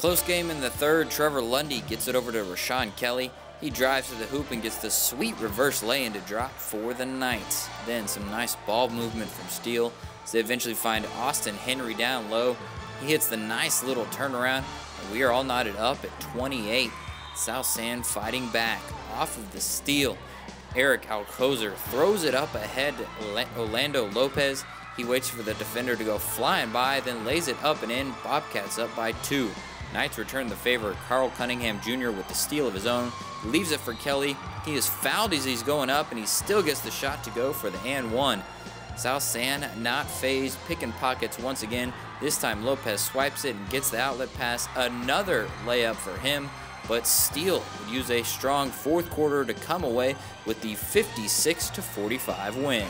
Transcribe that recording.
Close game in the third. Trevor Lundy gets it over to Rashawn Kelly. He drives to the hoop and gets the sweet reverse lay-in to drop for the Knights. Then some nice ball movement from Steele as they eventually find Austin Henry down low. He hits the nice little turnaround, and we are all knotted up at 28. South San fighting back off of the steal. Eric Alcozer throws it up ahead to Orlando Lopez. He waits for the defender to go flying by, then lays it up and in. Bobcats up by two. Knights return the favor. Carl Cunningham Jr. with the steal of his own. Leaves it for Kelly. He is fouled as he's going up, and he still gets the shot to go for the and one. South San not fazed, picking pockets once again. This time Lopez swipes it and gets the outlet pass. Another layup for him, but Steele would use a strong fourth quarter to come away with the 56 45 win.